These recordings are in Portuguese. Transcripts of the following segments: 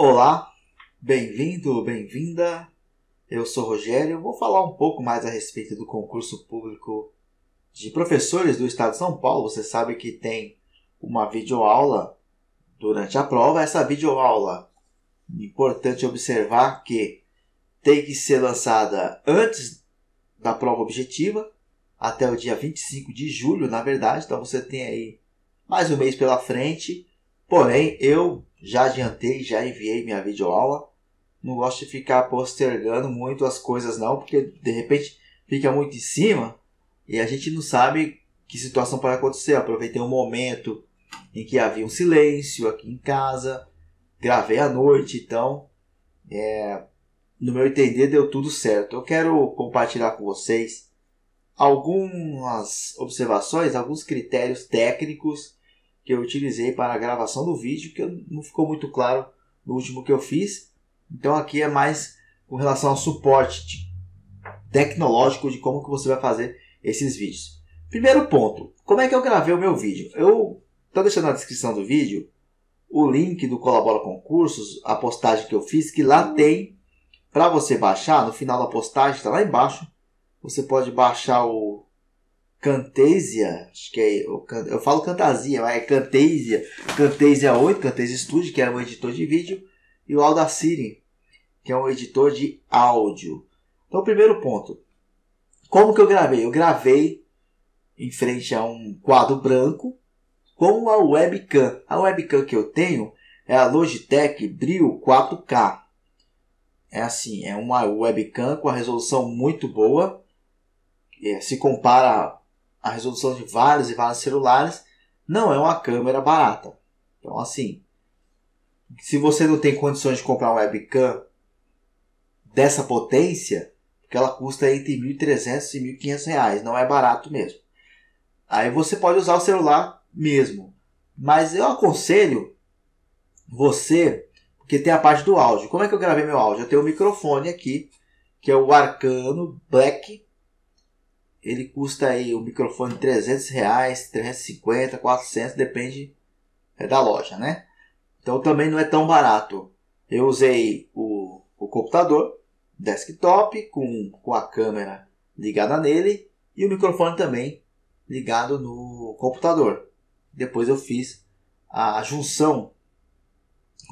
Olá, bem-vindo, bem-vinda. Eu sou Rogério. Vou falar um pouco mais a respeito do concurso público de professores do Estado de São Paulo. Você sabe que tem uma videoaula durante a prova. Essa videoaula, importante observar que tem que ser lançada antes da prova objetiva, até o dia 25 de julho, na verdade. Então você tem aí mais um mês pela frente. Porém, eu já adiantei, já enviei minha videoaula. Não gosto de ficar postergando muito as coisas não, porque de repente fica muito em cima e a gente não sabe que situação pode acontecer. Eu aproveitei um momento em que havia um silêncio aqui em casa, gravei à noite, então, é, no meu entender, deu tudo certo. Eu quero compartilhar com vocês algumas observações, alguns critérios técnicos que eu utilizei para a gravação do vídeo, que não ficou muito claro no último que eu fiz. Então aqui é mais com relação ao suporte tecnológico de como que você vai fazer esses vídeos. Primeiro ponto, como é que eu gravei o meu vídeo? Eu estou deixando na descrição do vídeo o link do Colabora Concursos, a postagem que eu fiz, que lá tem para você baixar, no final da postagem, está lá embaixo, você pode baixar o Camtasia, acho que é, eu falo Camtasia, mas é Camtasia, Camtasia 8, Camtasia Studio, que é um editor de vídeo, e o Audacity, que é um editor de áudio. Então, primeiro ponto, como que eu gravei? Eu gravei em frente a um quadro branco com a webcam. A webcam que eu tenho é a Logitech Brio 4K. É assim, é uma webcam com a resolução muito boa. É, se compara a resolução de vários e vários celulares, não é uma câmera barata. Então, assim, se você não tem condições de comprar uma webcam dessa potência, porque ela custa entre 1.300 e 1.500 reais, não é barato mesmo. Aí você pode usar o celular mesmo, mas eu aconselho você, porque tem a parte do áudio. Como é que eu gravei meu áudio? Eu tenho um microfone aqui, que é o Arcano Black ele custa aí o microfone 300 reais, 350, 400, depende é, da loja, né? Então também não é tão barato. Eu usei o, o computador, desktop, com, com a câmera ligada nele e o microfone também ligado no computador. Depois eu fiz a junção,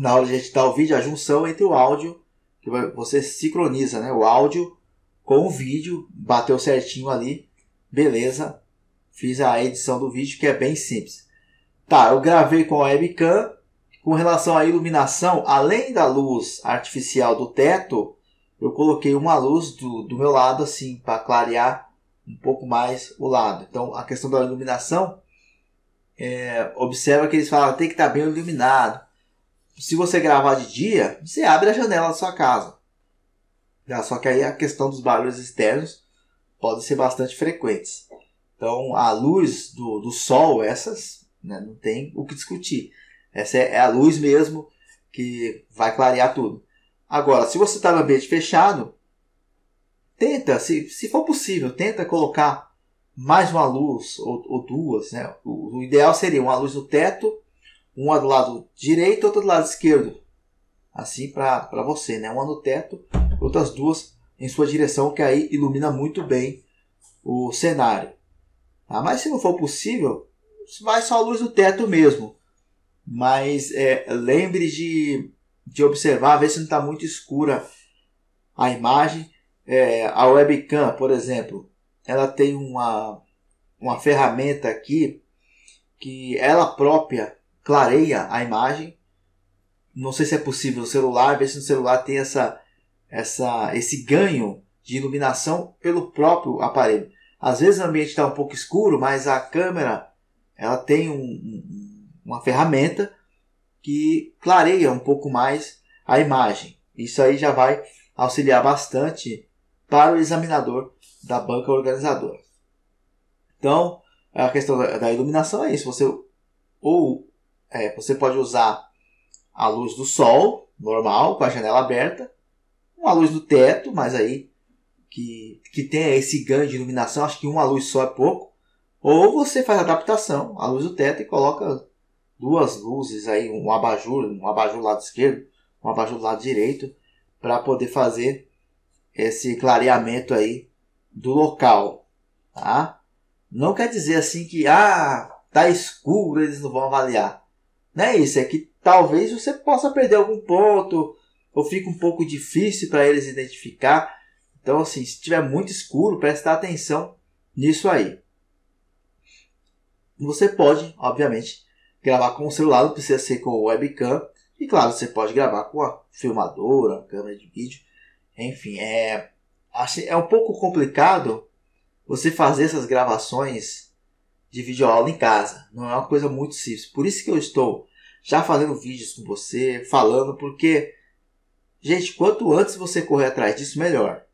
na hora de editar o vídeo, a junção entre o áudio, que você sincroniza né, o áudio com o vídeo, bateu certinho ali, beleza. Fiz a edição do vídeo que é bem simples. Tá, eu gravei com a webcam. Com relação à iluminação, além da luz artificial do teto, eu coloquei uma luz do, do meu lado assim para clarear um pouco mais o lado. Então a questão da iluminação, é, observa que eles falam tem que estar tá bem iluminado. Se você gravar de dia, você abre a janela da sua casa. Já, só que aí a questão dos barulhos externos podem ser bastante frequentes. Então, a luz do, do sol, essas, né, não tem o que discutir. Essa é, é a luz mesmo que vai clarear tudo. Agora, se você está no ambiente fechado, tenta, se, se for possível, tenta colocar mais uma luz ou, ou duas. Né? O, o, ideal seria uma luz no teto, uma do lado direito e outra do lado esquerdo. Assim para você, né? uma no teto outras duas em sua direção, que aí ilumina muito bem o cenário. Tá? Mas se não for possível, vai só a luz do teto mesmo. Mas é, lembre de, de observar, ver se não está muito escura a imagem. É, a webcam, por exemplo, ela tem uma, uma ferramenta aqui que ela própria clareia a imagem. Não sei se é possível no celular, ver se no celular tem essa essa, esse ganho de iluminação pelo próprio aparelho. Às vezes o ambiente está um pouco escuro, mas a câmera ela tem um, um, uma ferramenta que clareia um pouco mais a imagem. Isso aí já vai auxiliar bastante para o examinador da banca organizadora. Então, a questão da iluminação é isso. Você ou é, você pode usar a luz do sol normal com a janela aberta uma luz do teto, mas aí que, que tenha esse ganho de iluminação, acho que uma luz só é pouco. Ou você faz adaptação à luz do teto e coloca duas luzes aí, um abajur, um abajur lado esquerdo, um abajur do lado direito, para poder fazer esse clareamento aí do local, tá? Não quer dizer assim que ah, tá escuro, eles não vão avaliar. Não é isso, é que talvez você possa perder algum ponto ou fique um pouco difícil para eles identificar. Então, assim, se tiver muito escuro, preste atenção nisso aí. Você pode, obviamente, gravar com o celular, não precisa ser com o webcam. E claro, você pode gravar com a filmadora, a câmera de vídeo. Enfim, é, é um pouco complicado você fazer essas gravações de videoaula em casa. Não é uma coisa muito simples. Por isso que eu estou já fazendo vídeos com você, falando, porque, gente, quanto antes você correr atrás disso, melhor.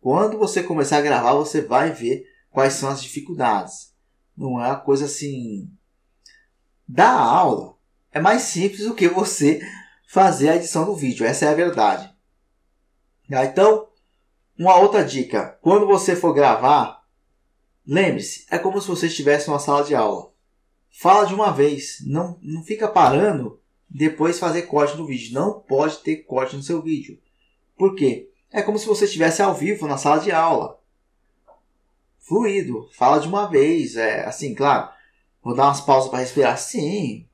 Quando você começar a gravar, você vai ver quais são as dificuldades. Não é uma coisa assim. Dar aula é mais simples do que você fazer a edição do vídeo. Essa é a verdade. Ah, então, uma outra dica: quando você for gravar, lembre-se, é como se você estivesse numa sala de aula. Fala de uma vez, não, não fica parando depois fazer corte no vídeo. Não pode ter corte no seu vídeo. Por quê? É como se você estivesse ao vivo na sala de aula fluido, fala de uma vez, é assim, claro. Vou dar umas pausas para respirar. Sim.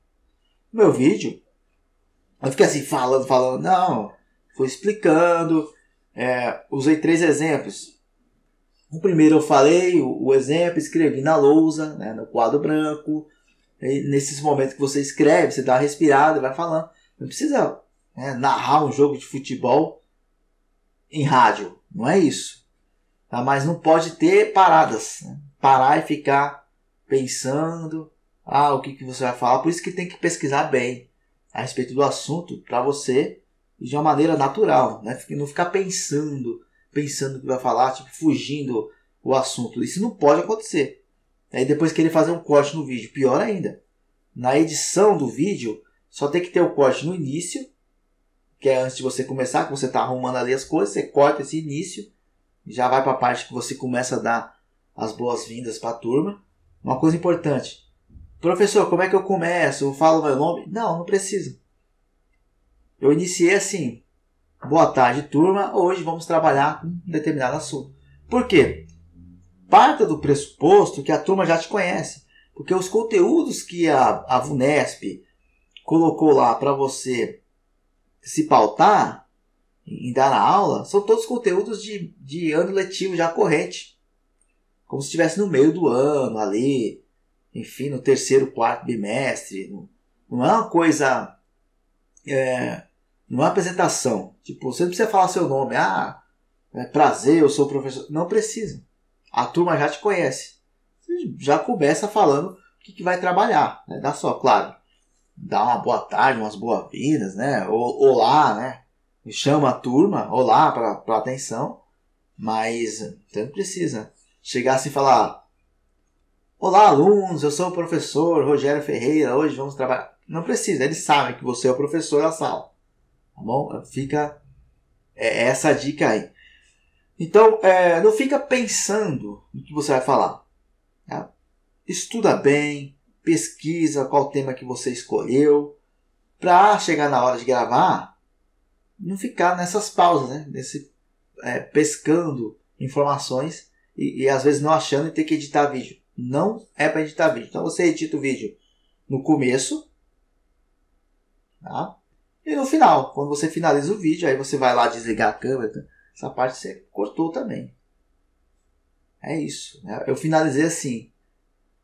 Meu vídeo, eu fiquei assim falando, falando, não. Fui explicando. É, usei três exemplos. O primeiro eu falei o, o exemplo, escrevi na lousa, né, no quadro branco. Nesses momentos que você escreve, você dá uma respirada vai falando. Não precisa né, narrar um jogo de futebol em rádio. Não é isso. Tá? Mas não pode ter paradas. Né? Parar e ficar pensando ah, o que, que você vai falar. Por isso que tem que pesquisar bem a respeito do assunto para você de uma maneira natural. Né? Não ficar pensando, pensando o que vai falar, tipo, fugindo o assunto. Isso não pode acontecer. Aí depois querer fazer um corte no vídeo, pior ainda. Na edição do vídeo, só tem que ter o corte no início, que é antes de você começar, que você está arrumando ali as coisas, você corta esse início já vai para a parte que você começa a dar as boas-vindas para a turma. Uma coisa importante. Professor, como é que eu começo? Eu falo meu nome? Não, não precisa. Eu iniciei assim. Boa tarde, turma. Hoje vamos trabalhar com um determinado assunto. Por quê? Parta do pressuposto que a turma já te conhece. Porque os conteúdos que a, a VUNESP colocou lá para você se pautar, em dar a aula são todos conteúdos de, de ano letivo já corrente. Como se estivesse no meio do ano, ali, enfim, no terceiro, quarto bimestre. Não é uma coisa. É, não é uma apresentação. Tipo, você não precisa falar seu nome. Ah, é prazer, eu sou professor. Não precisa. A turma já te conhece. Você já começa falando o que, que vai trabalhar. Né? Dá só, claro. Dá uma boa tarde, umas boas-vindas, né? Olá, né? chama a turma, olá, para atenção, mas você não precisa chegar assim e falar: Olá, alunos, eu sou o professor Rogério Ferreira, hoje vamos trabalhar. Não precisa, eles sabem que você é o professor da sala. Tá bom? Fica é, essa dica aí. Então, é, não fica pensando no que você vai falar. Tá? Estuda bem, pesquisa qual tema que você escolheu. Para chegar na hora de gravar, não ficar nessas pausas, né? Nesse, é, pescando informações e, e, às vezes não achando e ter que editar vídeo. Não é para editar vídeo. Então você edita o vídeo no começo, tá? E no final, quando você finaliza o vídeo, aí você vai lá desligar a câmera. Essa parte você cortou também. É isso. Né? Eu finalizei assim.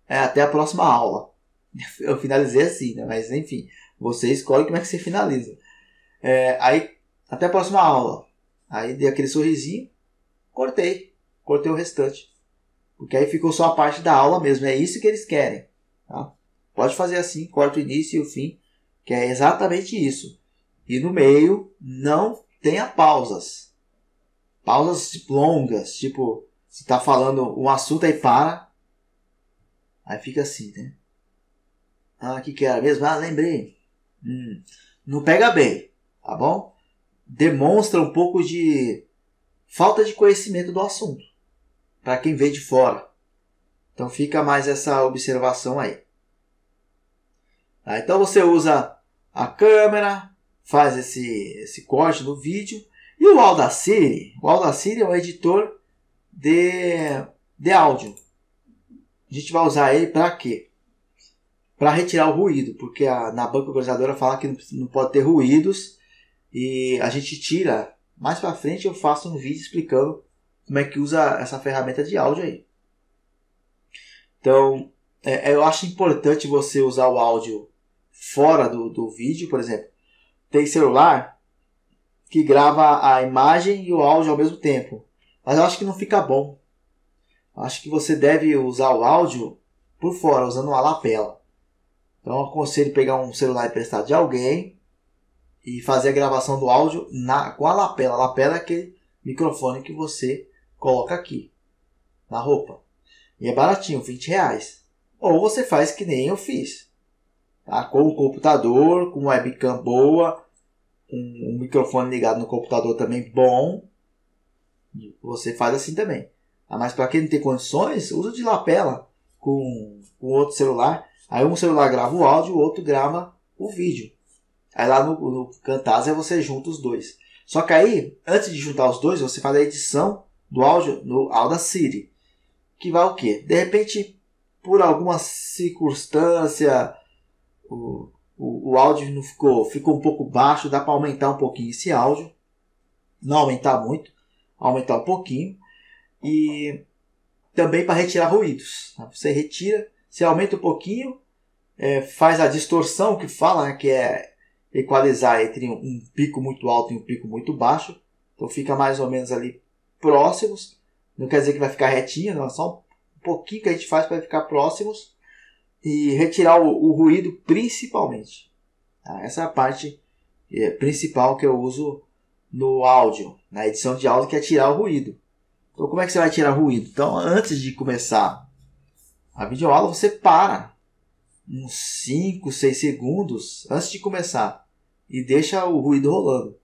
É, até a próxima aula. Eu finalizei assim, né? Mas enfim, você escolhe como é que você finaliza. É, aí até a próxima aula. Aí dei aquele sorrisinho, cortei. Cortei o restante. Porque aí ficou só a parte da aula mesmo. É isso que eles querem. Tá? Pode fazer assim, corta o início e o fim, que é exatamente isso. E no meio, não tenha pausas. Pausas longas, tipo, você está falando um assunto aí para. Aí fica assim, né? Ah, o que, que era mesmo? Ah, lembrei. Hum, não pega bem, tá bom? demonstra um pouco de falta de conhecimento do assunto para quem vê de fora. Então fica mais essa observação aí. Tá? Então você usa a câmera, faz esse, esse corte no vídeo. O Audacity, o Audacity é um editor de, de áudio. A gente vai usar ele para quê? Para retirar o ruído, porque a, na banca organizadora fala que não, não pode ter ruídos e a gente tira. Mais para frente eu faço um vídeo explicando como é que usa essa ferramenta de áudio aí. Então, é, eu acho importante você usar o áudio fora do, do vídeo, por exemplo. Tem celular que grava a imagem e o áudio ao mesmo tempo. Mas eu acho que não fica bom. Eu acho que você deve usar o áudio por fora, usando uma lapela. Então eu aconselho pegar um celular emprestado de alguém e fazer a gravação do áudio na, com a lapela. A lapela é aquele microfone que você coloca aqui na roupa. E é baratinho, 20 reais. Ou você faz que nem eu fiz. Tá? Com o computador, com webcam boa, com um microfone ligado no computador também bom. Você faz assim também. Ah, mas para quem não tem condições, usa de lapela com, com outro celular. Aí um celular grava o áudio, o outro grava o vídeo. Aí lá no, no Camtasia você junta os dois. Só que aí, antes de juntar os dois, você faz a edição do áudio no Audacity. Que vai o quê? De repente, por alguma circunstância, o, o áudio não ficou, ficou um pouco baixo, dá para aumentar um pouquinho esse áudio. Não aumentar muito, aumentar um pouquinho. E também para retirar ruídos. Tá? Você retira, você aumenta um pouquinho, é, faz a distorção que fala, né, que é equalizar entre um pico muito alto e um pico muito baixo. Então fica mais ou menos ali próximos. Não quer dizer que vai ficar retinho, não, é só um pouquinho que a gente faz para ficar próximos e retirar o, o ruído principalmente. Tá? Essa é a parte é, principal que eu uso no áudio, na edição de áudio, que é tirar o ruído. Então, como é que você vai tirar ruído? Então, antes de começar a videoaula, você para uns 5, 6 segundos antes de começar e deixa o ruído rolando.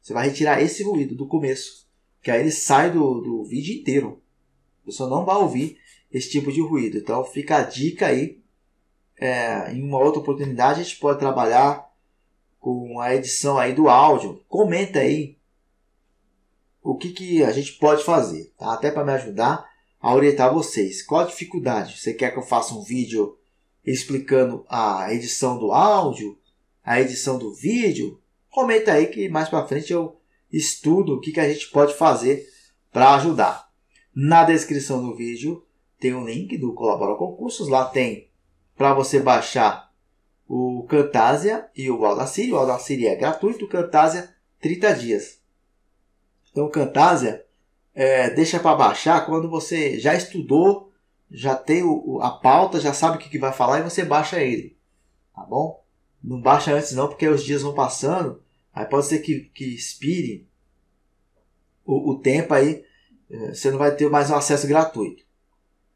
Você vai retirar esse ruído do começo, que aí ele sai do, do vídeo inteiro. A pessoa não vai ouvir esse tipo de ruído. Então fica a dica aí. É, em uma outra oportunidade a gente pode trabalhar com a edição aí do áudio. Comenta aí o que, que a gente pode fazer, tá? Até para me ajudar a orientar vocês. Qual a dificuldade? Você quer que eu faça um vídeo explicando a edição do áudio, a edição do vídeo? Comenta aí que mais para frente eu estudo o que, que a gente pode fazer para ajudar. Na descrição do vídeo tem um link do Colabora Concursos. Lá tem para você baixar o Camtasia e o Audacity. O Audacity é gratuito, o Camtasia 30 dias. Então o Camtasia é, deixa para baixar quando você já estudou, já tem o, a pauta, já sabe o que, que vai falar e você baixa ele. Tá bom? Não baixa antes não, porque os dias vão passando. Aí pode ser que, que expire o, o tempo aí. É, você não vai ter mais um acesso gratuito.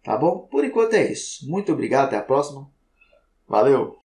Tá bom? Por enquanto é isso. Muito obrigado, até a próxima. Valeu!